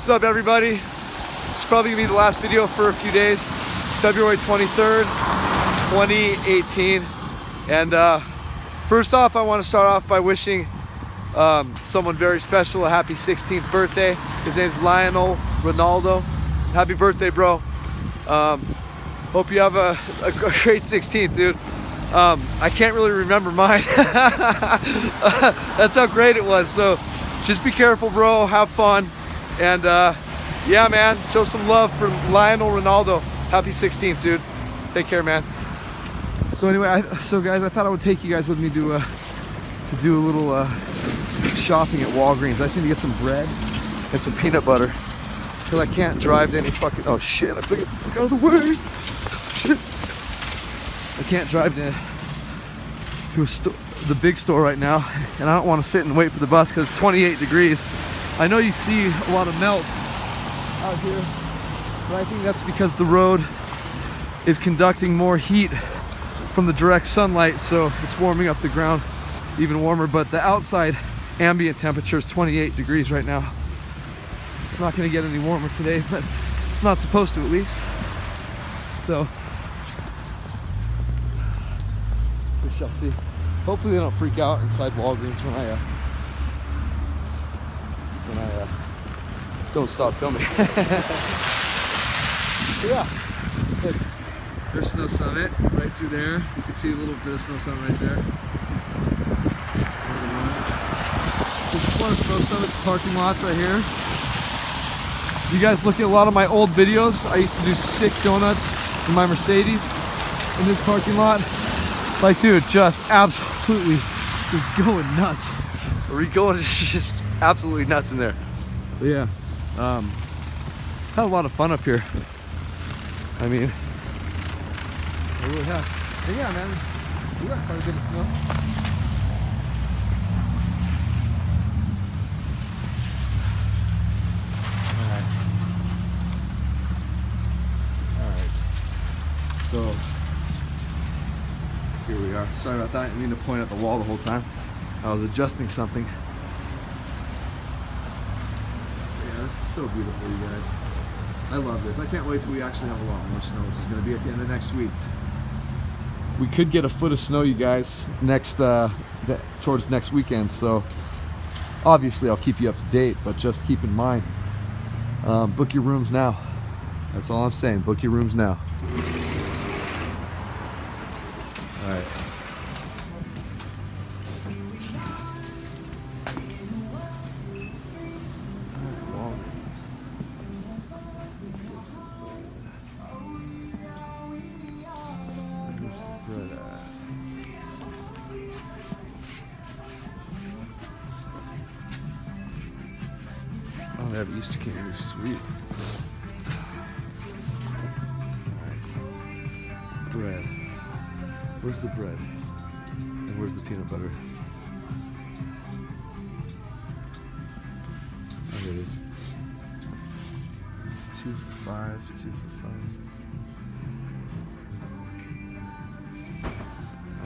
What's up, everybody? It's probably gonna be the last video for a few days. It's February 23rd, 2018. And uh, first off, I want to start off by wishing um, someone very special a happy 16th birthday. His name's Lionel Ronaldo. Happy birthday, bro. Um, hope you have a, a great 16th, dude. Um, I can't really remember mine. That's how great it was. So just be careful, bro. Have fun. And uh, yeah, man, show some love for Lionel Ronaldo. Happy 16th, dude. Take care, man. So anyway, I, so guys, I thought I would take you guys with me to uh, to do a little uh, shopping at Walgreens. I just need to get some bread and some peanut butter because I can't drive to any fucking. Oh shit! I the fuck out of the way. Shit. I can't drive to to a store, the big store right now, and I don't want to sit and wait for the bus because it's 28 degrees. I know you see a lot of melt out here, but I think that's because the road is conducting more heat from the direct sunlight, so it's warming up the ground even warmer. But the outside ambient temperature is 28 degrees right now. It's not going to get any warmer today, but it's not supposed to at least. So we shall see. Hopefully they don't freak out inside Walgreens when I uh, when I uh, don't stop filming. yeah. Look, there's Snow Summit right through there. You can see a little bit of Snow Summit right there. This is one of Snow Summit's parking lots right here. You guys look at a lot of my old videos. I used to do sick donuts in my Mercedes in this parking lot. Like, dude, just absolutely just going nuts. Rico is just absolutely nuts in there. But yeah, um, had a lot of fun up here. I mean, I really have. But yeah, man, we got quite a bit of snow. Alright. Alright. So, here we are. Sorry about that. I didn't mean to point at the wall the whole time. I was adjusting something. Yeah, this is so beautiful, you guys. I love this. I can't wait till we actually have a lot more snow, which is going to be at the end of next week. We could get a foot of snow, you guys, next uh, towards next weekend. So obviously, I'll keep you up to date, but just keep in mind, um, book your rooms now. That's all I'm saying. Book your rooms now. Easter candy. Sweet. Bread. Where's the bread? And where's the peanut butter? Oh, here it is. Two for five, two for five.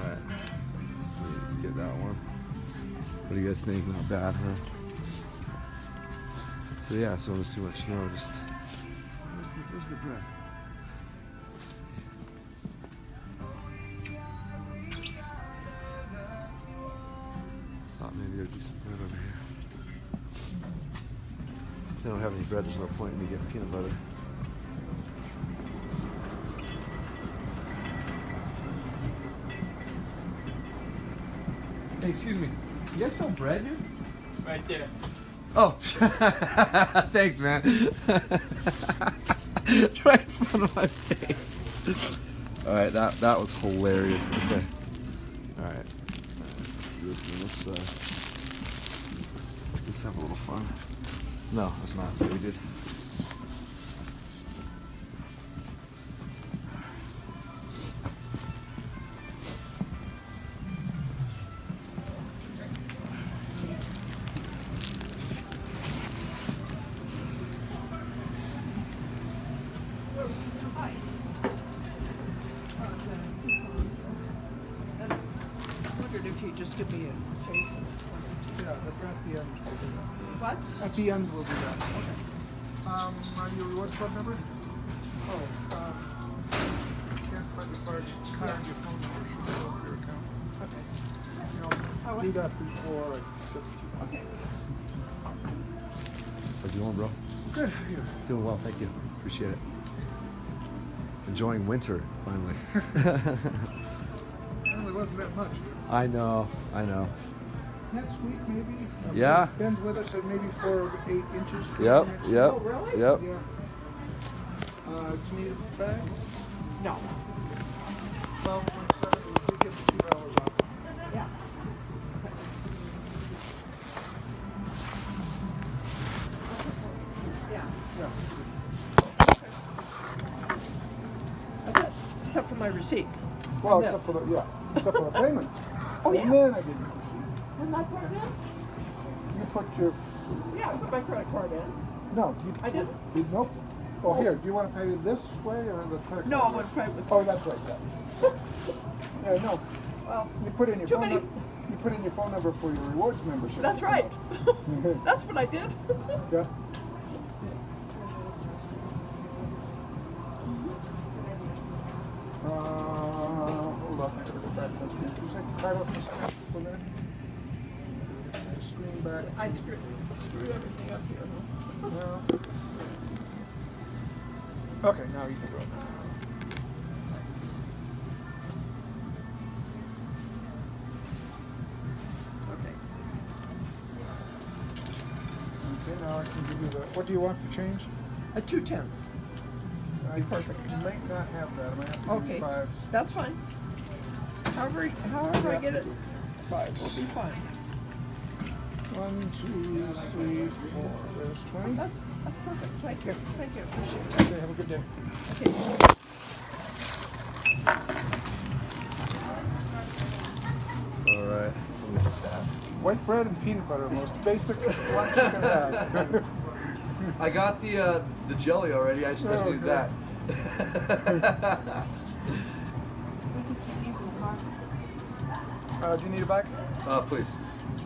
Alright. Get that one. What do you guys think? Not bad, huh? So yeah, so there's too much snow. Just where's the, where's the bread? Thought maybe there'd be some bread over here. If they don't have any bread, there's no point in me getting peanut butter. Hey, excuse me. You guys sell bread here? Right there. Oh, thanks, man. right in front of my face. All right, that that was hilarious. Okay. All right. Let's do this. Let's uh, let's have a little fun. No, that's not. So we did. Wondered if you'd just give me a case. Yeah, but at the end. What? At the end, we'll do that. Um, are you a rewards club member? Oh, um, can't find your card, card your phone number should show up your account. Okay. You Oh, know, what? do that before I set you Okay. How's it going, bro? Good, how are you? Doing well, thank you. Appreciate it. Enjoying winter, finally. Really wasn't that much. I know, I know. Next week, maybe? Uh, Yeah. Ben's with us at maybe four, eight inches. Yep, next yep, Oh, really? yep. Yeah. Uh, do you need a bag? No. Twelve point seven, we did get the two hours off. Yeah. Yeah. Yeah. That's it. Except for my receipt. Well, And except this. for the, yeah, except for the payment. Oh, yeah. And then I didn't receive. Didn't I put it in? You put your, Yeah, I put my credit card in. no, you. I didn't? You, nope. Oh, here, do you want to pay this way or the credit No, card? I'm gonna pay with. Oh, that's right, yeah. Yeah, no, Well, you put in your Too phone many- number, you put in your phone number for your rewards membership. that's right. That's what I did. Yeah. I screen back. I screwed, screwed everything up here. Okay, now you can go. Okay. Okay, now I can give you the, what do you want for change? A two tenths. I perfect. You might not have that. I might have to give Okay. you fives. That's fine. However, however I get it, Fives. will be fine. One, two, three, four. There's twenty. That's that's perfect. Thank you. Thank you. Appreciate it. Okay, have a good day. Okay. All right. White bread and peanut butter, are most basic lunch you can have. I got the uh, the jelly already. I just, I just Oh, needed good. that. We can keep these in the car. Uh, do you need a bag? uh, please.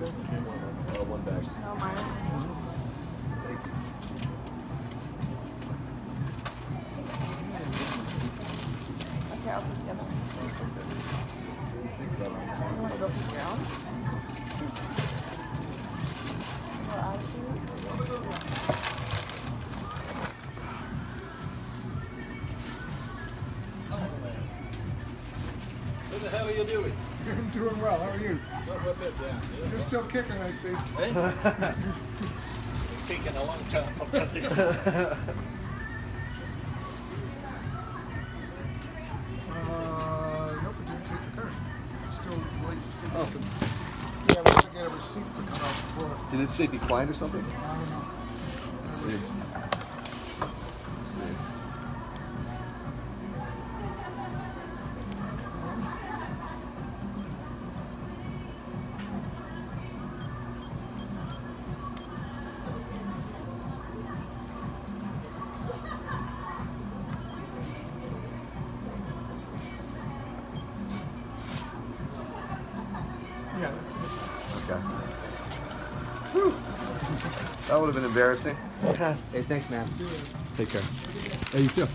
Okay. Uh, one bag. No, mine is this one. Okay, I'll take the other one. You want to go to ground? Are you? What bit down? You're still kicking, I see. Hey? Been taking a long time, I'll tell you. Uh, nope, it didn't take the card. Still waiting, still Oh. open. Yeah, we have to get a receipt to come out before. Did it say declined or something? I don't know. Let's see. Let's see. Yeah. Okay. That would have been embarrassing. hey, thanks, man. Take care. Hey, you too.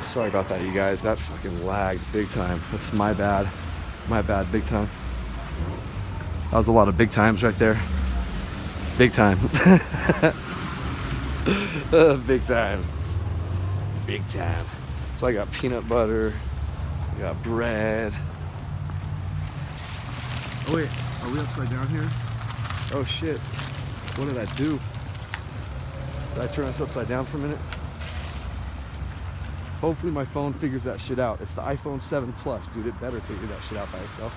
Sorry about that, you guys. That fucking lagged big time. That's my bad. My bad, big time. That was a lot of big times right there. Big time. Uh, big time. Big time. So I got peanut butter. I got bread. Oh wait, are we upside down here? Oh shit. What did I do? Did I turn us upside down for a minute? Hopefully my phone figures that shit out. It's the iPhone 7 Plus, dude. It better figure that shit out by itself.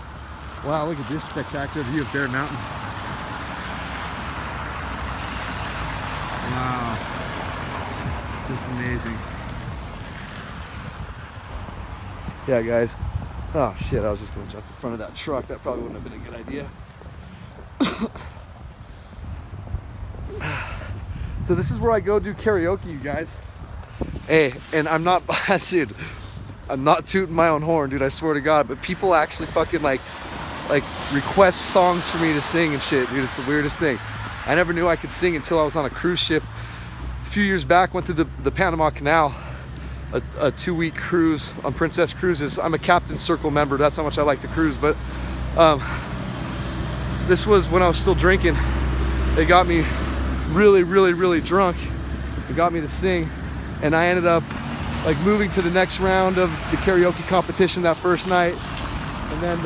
Wow, look at this spectacular view of Bear Mountain. Wow. Just amazing. Yeah, guys. Oh shit, I was just gonna jump in front of that truck. That probably wouldn't have been a good idea. so this is where I go do karaoke, you guys. Hey, and I'm not, dude. I'm not tooting my own horn, dude. I swear to God. But people actually fucking like, like request songs for me to sing and shit, dude. It's the weirdest thing. I never knew I could sing until I was on a cruise ship a few years back. Went through the, the Panama Canal, a, a two week cruise on Princess Cruises. I'm a Captain Circle member. That's how much I like to cruise. But um, this was when I was still drinking. It got me really, really, really drunk. It got me to sing, and I ended up like moving to the next round of the karaoke competition that first night, and then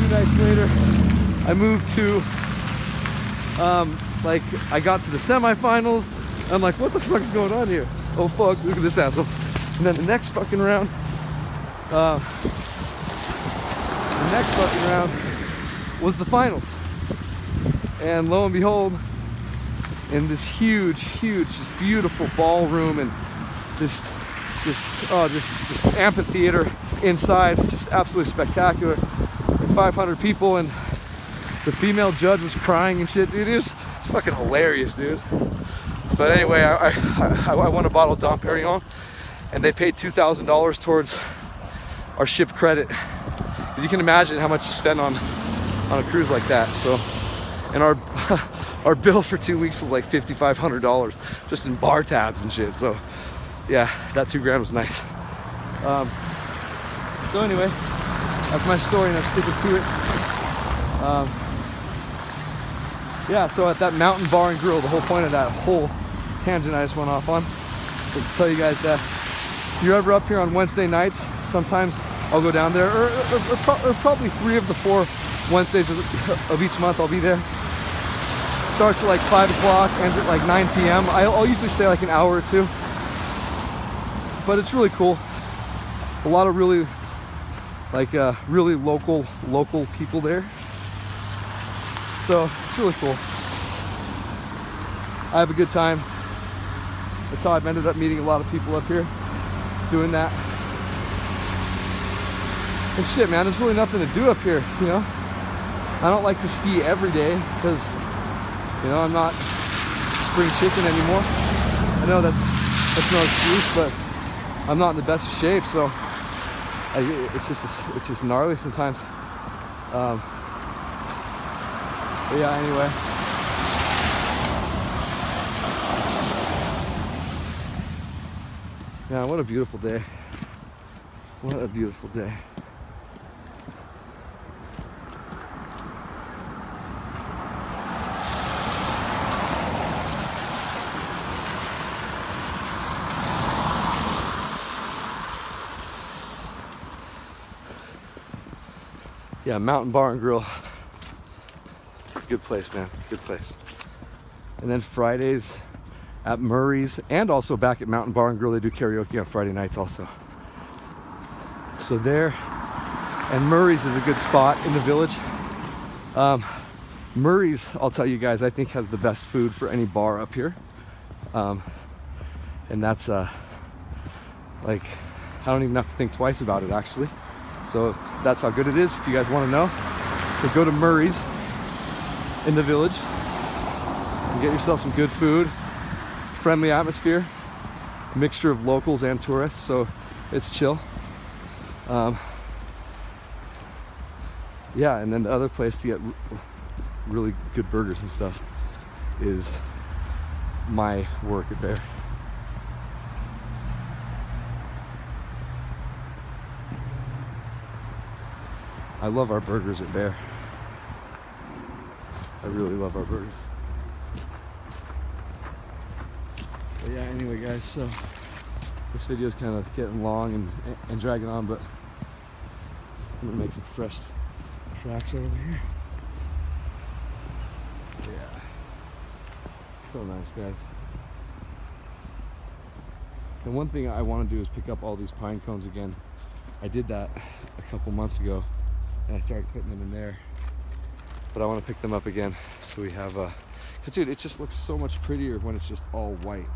two nights later, I moved to um, like I got to the semifinals. I'm like, what the fuck's going on here? Oh fuck, look at this asshole. And then the next fucking round, uh, the next fucking round was the finals. And lo and behold, in this huge, huge, just beautiful ballroom and just, just, oh, just, just amphitheater inside. It's just absolutely spectacular. 500 people and the female judge was crying and shit, dude. It was, it was fucking hilarious, dude. But anyway, I, I, I won a bottle of Dom Perignon and they paid $2,000 towards our ship credit. You can imagine how much you spend on, on a cruise like that. So, and our, our bill for two weeks was like $5,500 just in bar tabs and shit. So yeah, that two grand was nice. Um, so anyway, that's my story and I'm sticking to it. Um, yeah, so at that mountain bar and grill, the whole point of that whole tangent I just went off on was to tell you guys that if you're ever up here on Wednesday nights, sometimes I'll go down there, or, or, or, or probably three of the four Wednesdays of, of each month I'll be there. Starts at like 5 o'clock, ends at like 9 p.m. I'll, I'll usually stay like an hour or two. But it's really cool. A lot of really, like, uh, really local, local people there. So it's really cool. I have a good time. That's how I've ended up meeting a lot of people up here doing that. And shit, man, there's really nothing to do up here, you know? I don't like to ski every day because, you know, I'm not spring chicken anymore. I know that's that's no excuse, but I'm not in the best of shape, so I, it's just it's just gnarly sometimes. Um, but yeah, anyway. Yeah, what a beautiful day. What a beautiful day. Yeah, Mountain Bar and Grill. Good place, man. Good place. And then Fridays at Murray's and also back at Mountain Bar and Grill. They do karaoke on Friday nights also. So there, and Murray's is a good spot in the village. Um, Murray's, I'll tell you guys, I think has the best food for any bar up here. Um, and that's uh, like, I don't even have to think twice about it actually. So that's how good it is if you guys want to know. So go to Murray's in the village and get yourself some good food, friendly atmosphere, mixture of locals and tourists, so it's chill. Um, yeah, and then the other place to get really good burgers and stuff is my work at Bear. I love our burgers at Bear. I really love our birds. But yeah, anyway, guys, so this video is kind of getting long and, and dragging on, but I'm gonna make some fresh tracks over here. Yeah. So nice, guys. And one thing I want to do is pick up all these pine cones again. I did that a couple months ago and I started putting them in there. But I want to pick them up again so we have uh, a. cuz dude, it just looks so much prettier when it's just all white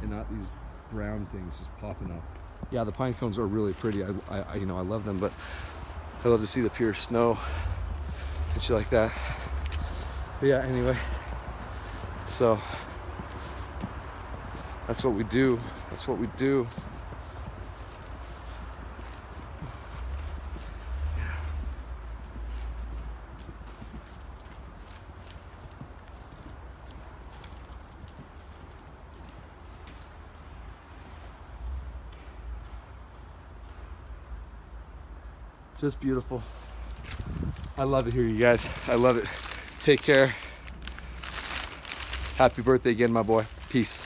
and not these brown things just popping up. Yeah, the pine cones are really pretty. I, I, I you know, I love them, but I love to see the pure snow and shit like that. But yeah, anyway. So that's what we do. That's what we do. Just beautiful. I love it here, you guys. I love it. Take care. Happy birthday again, my boy. Peace.